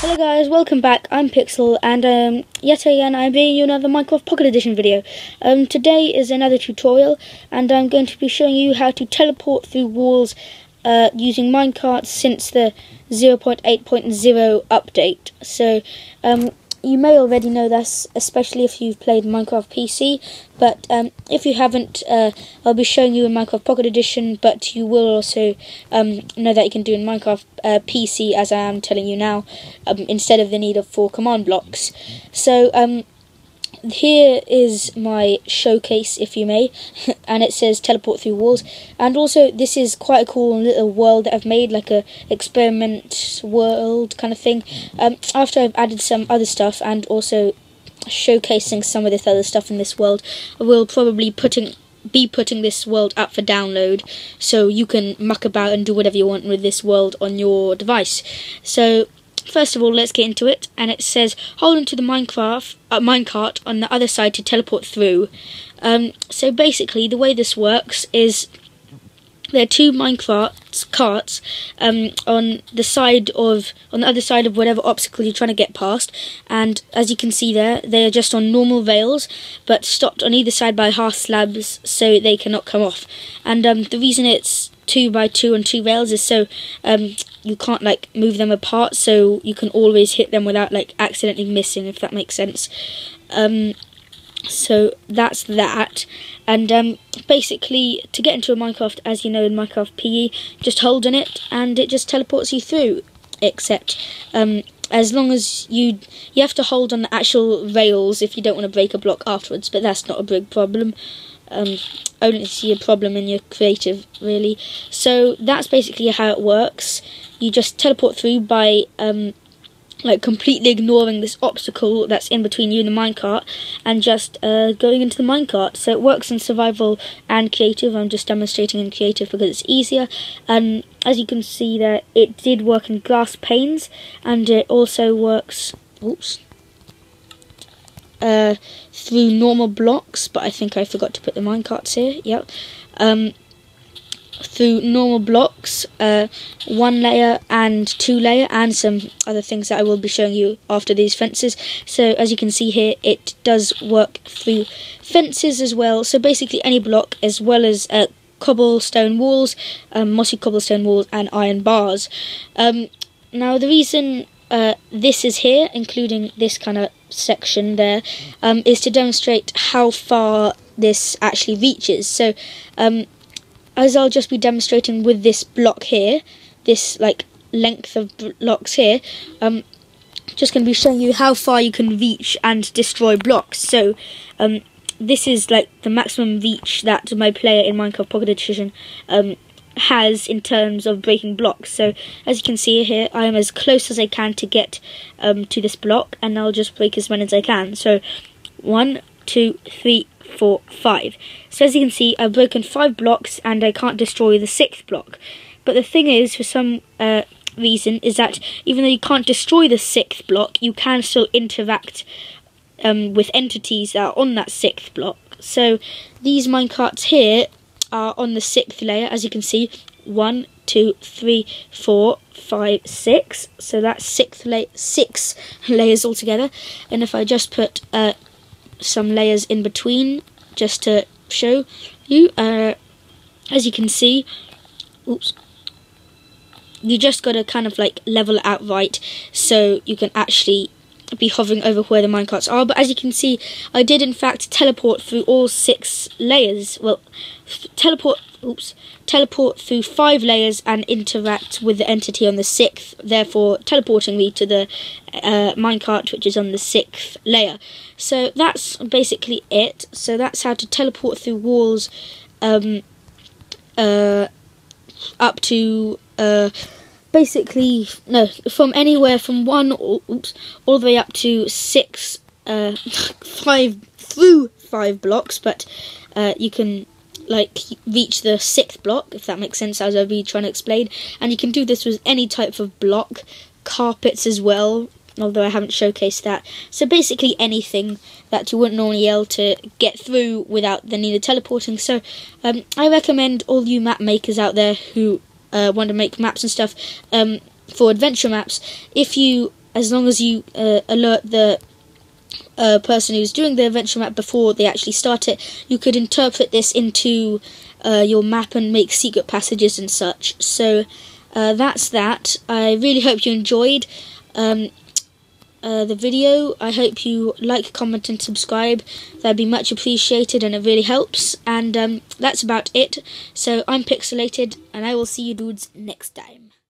Hello guys, welcome back. I'm Pixel, and um, yet again I'm bringing you another Minecraft Pocket Edition video. Um, today is another tutorial, and I'm going to be showing you how to teleport through walls uh, using minecarts since the 0.8.0 update. So, um, you may already know this, especially if you've played Minecraft PC. But um, if you haven't, uh, I'll be showing you in Minecraft Pocket Edition. But you will also um, know that you can do in Minecraft uh, PC, as I am telling you now, um, instead of the need of four command blocks. So um, here is my showcase, if you may, and it says teleport through walls. And also, this is quite a cool little world that I've made, like a experiment world kind of thing. Um, after I've added some other stuff and also showcasing some of this other stuff in this world, I will probably putting be putting this world up for download so you can muck about and do whatever you want with this world on your device. So First of all, let's get into it. And it says, hold onto the Minecraft uh, minecart on the other side to teleport through. Um, so basically, the way this works is there are two Minecraft carts um, on the side of on the other side of whatever obstacle you're trying to get past and as you can see there they are just on normal rails but stopped on either side by half slabs so they cannot come off and um, the reason it's two by two and two rails is so um, you can't like move them apart so you can always hit them without like accidentally missing if that makes sense. Um, so that's that. And um, basically to get into a minecraft as you know in minecraft pe just hold on it and it just teleports you through. Except um, as long as you you have to hold on the actual rails if you don't want to break a block afterwards but that's not a big problem um, only see a problem in your creative really so that's basically how it works you just teleport through by um, like completely ignoring this obstacle that's in between you and the minecart and just uh, going into the minecart. So it works in survival and creative. I'm just demonstrating in creative because it's easier. And as you can see there, it did work in glass panes and it also works. Oops. Uh, through normal blocks, but I think I forgot to put the minecarts here. Yep. Um, through normal blocks, uh, one layer and two layer, and some other things that I will be showing you after these fences. So as you can see here, it does work through fences as well. So basically any block as well as uh, cobblestone walls, um, mossy cobblestone walls, and iron bars. Um, now the reason uh, this is here, including this kind of section there, um, is to demonstrate how far this actually reaches. So um, as I'll just be demonstrating with this block here, this like length of blocks here, um, just going to be showing you how far you can reach and destroy blocks. So, um, this is like the maximum reach that my player in Minecraft Pocket Edition um, has in terms of breaking blocks. So, as you can see here, I am as close as I can to get um, to this block, and I'll just break as many as I can. So, one, two, three, four, five. So as you can see, I've broken five blocks and I can't destroy the sixth block. But the thing is, for some uh, reason, is that even though you can't destroy the sixth block, you can still interact um, with entities that are on that sixth block. So these minecarts here are on the sixth layer, as you can see. One, two, three, four, five, six. So that's six, six layers altogether. And if I just put uh, some layers in between just to show you. Uh, as you can see, oops, you just got to kind of like level it out right so you can actually be hovering over where the minecarts are. But as you can see, I did in fact teleport through all six layers. Well, teleport oops, teleport through five layers and interact with the entity on the sixth, therefore teleporting me to the uh, minecart which is on the sixth layer. So that's basically it. So that's how to teleport through walls um, uh, up to uh, basically no from anywhere from one oops all the way up to six uh, five through five blocks, but uh, you can like reach the sixth block, if that makes sense, as I'll be trying to explain. And you can do this with any type of block, carpets as well, although I haven't showcased that. So basically anything that you wouldn't normally be able to get through without the need of teleporting. So um, I recommend all you map makers out there who uh, want to make maps and stuff um, for adventure maps, if you, as long as you uh, alert the uh, person who's doing the adventure map before they actually start it, you could interpret this into uh, your map and make secret passages and such. So uh, that's that. I really hope you enjoyed um, uh, the video. I hope you like, comment, and subscribe. That'd be much appreciated and it really helps. And um, that's about it. So I'm Pixelated, and I will see you dudes next time.